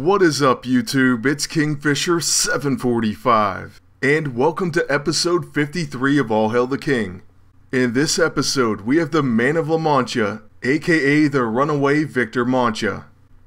What is up, YouTube? It's Kingfisher745, and welcome to episode 53 of All Hail the King. In this episode, we have the Man of La Mancha, aka the runaway Victor Mancha.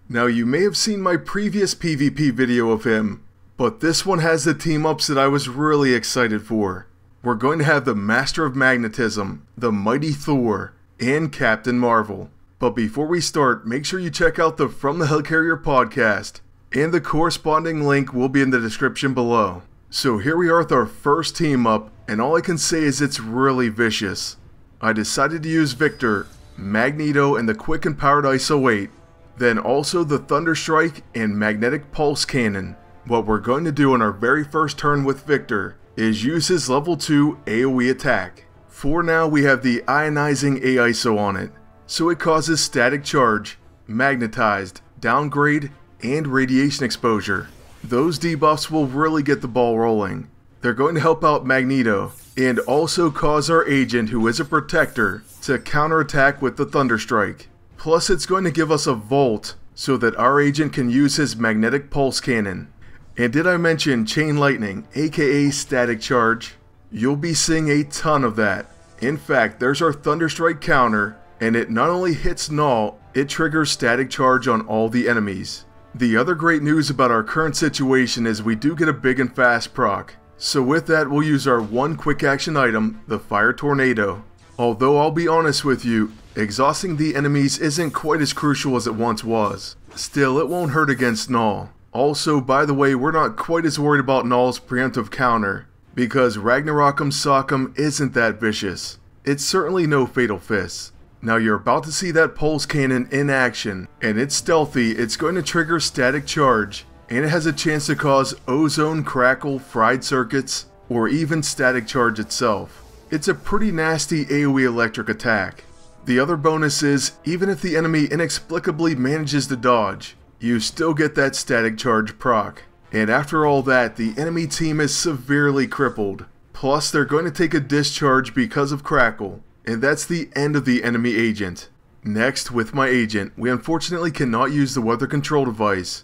Now, you may have seen my previous PvP video of him, but this one has the team ups that I was really excited for. We're going to have the Master of Magnetism, the Mighty Thor, and Captain Marvel. But before we start, make sure you check out the From the Helicarrier podcast, and the corresponding link will be in the description below. So here we are with our first team up, and all I can say is it's really vicious. I decided to use Victor, Magneto, and the Quick and Powered ISO 8, then also the Thunderstrike and Magnetic Pulse Cannon. What we're going to do on our very first turn with Victor is use his level 2 AoE attack. For now we have the Ionizing AISO on it, so it causes static charge, magnetized, downgrade, and radiation exposure. Those debuffs will really get the ball rolling. They're going to help out Magneto, and also cause our agent, who is a protector, to counterattack with the Thunderstrike. Plus it's going to give us a Volt, so that our agent can use his Magnetic Pulse Cannon. And did I mention Chain Lightning, aka Static Charge? You'll be seeing a ton of that. In fact, there's our Thunderstrike counter, and it not only hits Null, it triggers static charge on all the enemies. The other great news about our current situation is we do get a big and fast proc. So with that we'll use our one quick action item, the Fire Tornado. Although I'll be honest with you, exhausting the enemies isn't quite as crucial as it once was. Still, it won't hurt against Null. Also, by the way, we're not quite as worried about Null's preemptive counter, because Ragnarokkum Sokkum isn't that vicious. It's certainly no Fatal Fist. Now you're about to see that pulse cannon in action, and it's stealthy, it's going to trigger static charge, and it has a chance to cause ozone, crackle, fried circuits, or even static charge itself. It's a pretty nasty AoE electric attack. The other bonus is, even if the enemy inexplicably manages to dodge, you still get that static charge proc. And after all that, the enemy team is severely crippled. Plus, they're going to take a discharge because of Crackle, and that's the end of the enemy agent. Next, with my agent, we unfortunately cannot use the weather control device.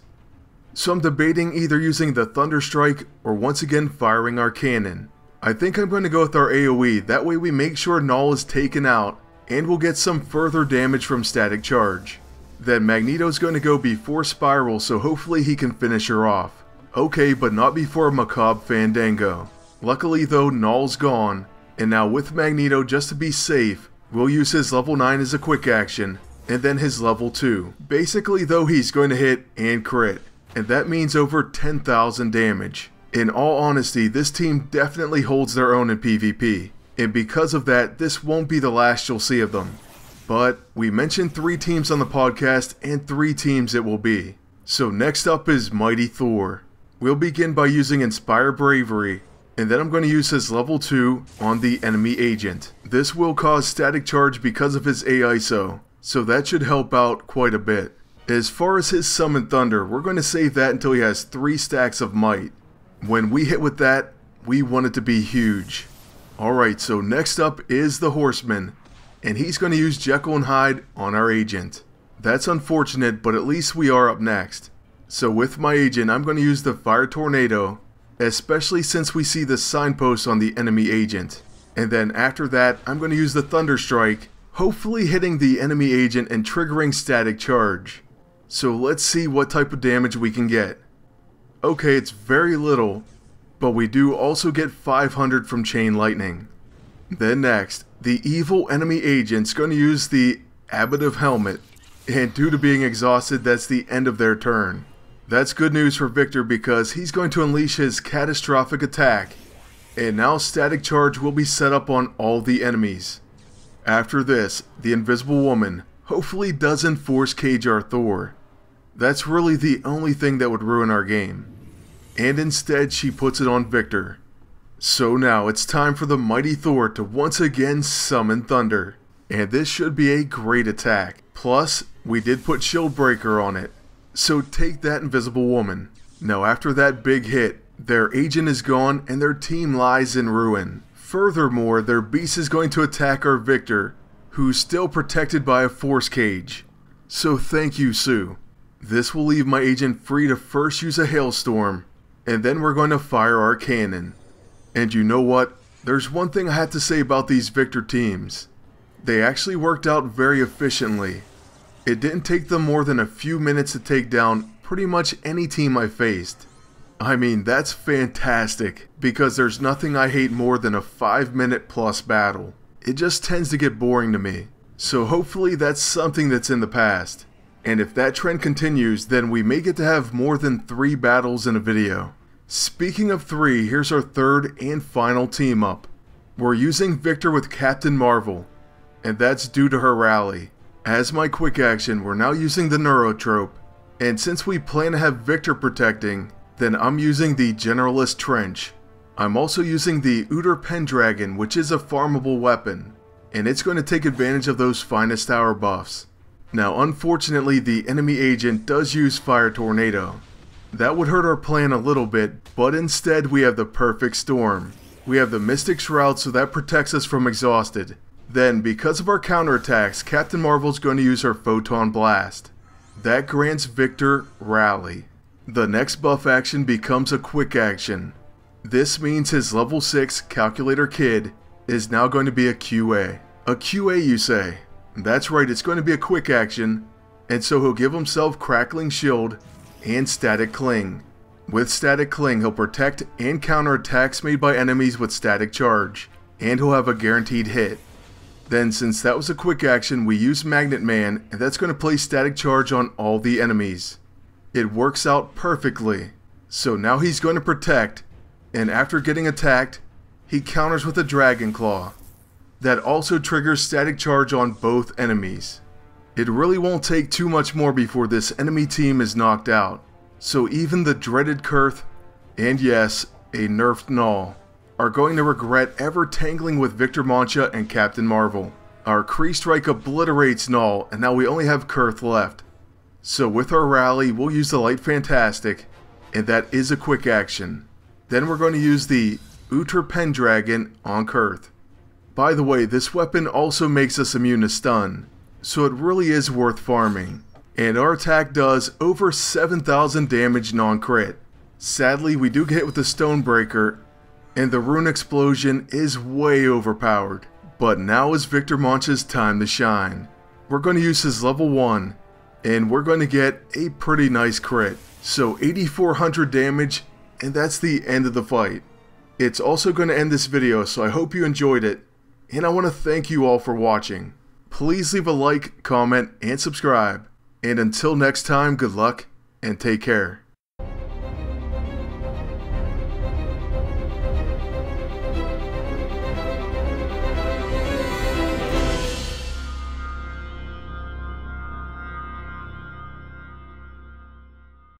So I'm debating either using the Thunderstrike or once again firing our cannon. I think I'm going to go with our AoE, that way we make sure Null is taken out, and we'll get some further damage from static charge. Then Magneto's going to go before Spiral so hopefully he can finish her off. Okay, but not before Macabre Fandango. Luckily though, Null's gone, and now with Magneto, just to be safe, we'll use his level 9 as a quick action, and then his level 2. Basically though, he's going to hit and crit, and that means over 10,000 damage. In all honesty, this team definitely holds their own in PvP, and because of that, this won't be the last you'll see of them. But we mentioned three teams on the podcast, and three teams it will be. So next up is Mighty Thor. We'll begin by using Inspire Bravery, and then I'm going to use his level 2 on the enemy agent. This will cause static charge because of his AISO, so that should help out quite a bit. As far as his Summon Thunder, we're going to save that until he has 3 stacks of might. When we hit with that, we want it to be huge. Alright, so next up is the Horseman, and he's going to use Jekyll and Hyde on our agent. That's unfortunate, but at least we are up next. So with my agent, I'm going to use the Fire Tornado especially since we see the signpost on the enemy agent. And then after that, I'm going to use the Thunder Strike, hopefully hitting the enemy agent and triggering static charge. So let's see what type of damage we can get. Okay, it's very little, but we do also get 500 from Chain Lightning. Then next, the evil enemy agent's going to use the Abbot of Helmet, and due to being exhausted, that's the end of their turn. That's good news for Victor because he's going to unleash his catastrophic attack, and now static charge will be set up on all the enemies. After this, the Invisible Woman hopefully doesn't force cage our Thor. That's really the only thing that would ruin our game. And instead she puts it on Victor. So now it's time for the mighty Thor to once again summon Thunder. And this should be a great attack. Plus, we did put Shield Breaker on it, so take that Invisible Woman. Now after that big hit, their agent is gone and their team lies in ruin. Furthermore, their beast is going to attack our Victor, who's still protected by a force cage. So thank you, Sue. This will leave my agent free to first use a hailstorm, and then we're going to fire our cannon. And you know what? There's one thing I have to say about these Victor teams. They actually worked out very efficiently. It didn't take them more than a few minutes to take down pretty much any team I faced. I mean, that's fantastic, because there's nothing I hate more than a 5 minute plus battle. It just tends to get boring to me. So hopefully that's something that's in the past. And if that trend continues, then we may get to have more than 3 battles in a video. Speaking of 3, here's our third and final team up. We're using Victor with Captain Marvel, and that's due to her rally. As my quick action, we're now using the Neurotrope, and since we plan to have Victor protecting, then I'm using the Generalist Trench. I'm also using the Uther Pendragon, which is a farmable weapon, and it's going to take advantage of those finest hour buffs. Now unfortunately the enemy agent does use Fire Tornado. That would hurt our plan a little bit, but instead we have the Perfect Storm. We have the Mystic Shroud so that protects us from Exhausted. Then, because of our counterattacks, Captain Marvel's going to use her Photon Blast. That grants Victor Rally. The next buff action becomes a quick action. This means his level 6 Calculator Kid is now going to be a QA. A QA you say? That's right, it's going to be a quick action, and so he'll give himself Crackling Shield and Static Cling. With Static Cling, he'll protect and counter attacks made by enemies with Static Charge, and he'll have a guaranteed hit. Then since that was a quick action, we use Magnet Man, and that's going to place Static Charge on all the enemies. It works out perfectly. So now he's going to protect, and after getting attacked, he counters with a Dragon Claw. That also triggers Static Charge on both enemies. It really won't take too much more before this enemy team is knocked out. So even the dreaded Kurse, and yes, a nerfed Null, are going to regret ever tangling with Victor Mancha and Captain Marvel. Our Kree Strike obliterates Null, and now we only have Kurse left. So with our rally, we'll use the Light Fantastic, and that is a quick action. Then we're going to use the Uther Pendragon on Kurse. By the way, this weapon also makes us immune to stun, so it really is worth farming. And our attack does over 7,000 damage non-crit. Sadly, we do get hit with the Stonebreaker, and the rune explosion is way overpowered. But now is Victor Mancha's time to shine. We're going to use his level 1, and we're going to get a pretty nice crit. So 8400 damage, and that's the end of the fight. It's also going to end this video, so I hope you enjoyed it, and I want to thank you all for watching. Please leave a like, comment, and subscribe. And until next time, good luck, and take care.